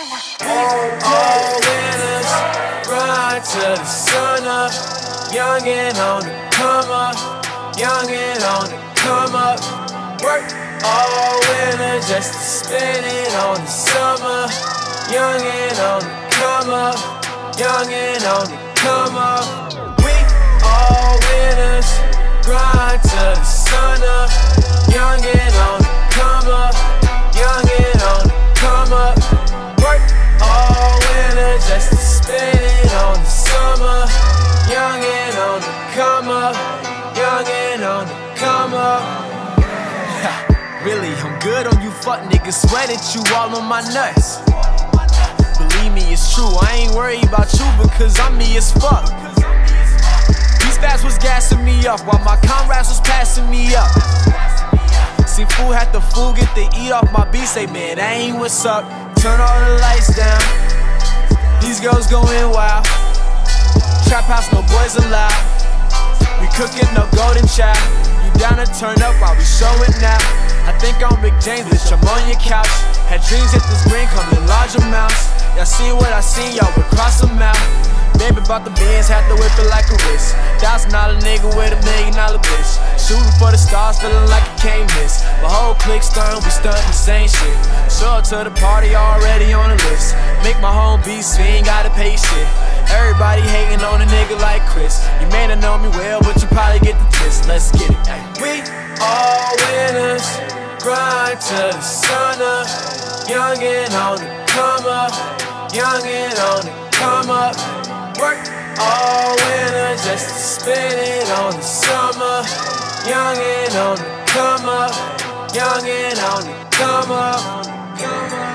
All winners, grind till the sun up. Young and on the come up, young and on the come up. Work all winter just to spend it on the summer. Young and on the come up, young and on the come up. We all winners, come up. Really, I'm good on you fuck niggas. Swear that you all on my nuts. Believe me, it's true. I ain't worried about you because I'm me as fuck. These fast was gassing me up while my comrades was passing me up. See, fool had the fool get the eat off my beat. Say, man, that ain't what's up. Turn all the lights down. These girls going wild. Trap house, no boys allowed. We cooking no Goldun Child. Down to turn up while we show it now. I think I'm Rick James, bitch, I'm on your couch. Had dreams hit this green, come in large amounts. Y'all see what I seen, y'all would cross them out. Baby bought the beans, had to whip it like a wrist. Thousand dollar nigga with a million dollar bitch. Shooting for the stars, feeling like I can't miss. My whole clique stun, we stuntin' the same shit. Show up to the party already on the list. Make my home beats, we ain't gotta pay shit. Everybody hating on a nigga like Chris. You may not know me well, but you probably get the gist. Let's get it. Grind till the sun up. Young and on the come up, young and on the come up. Work all winter just to spend it on the summer. Young and on the come up, young and on the. Come up.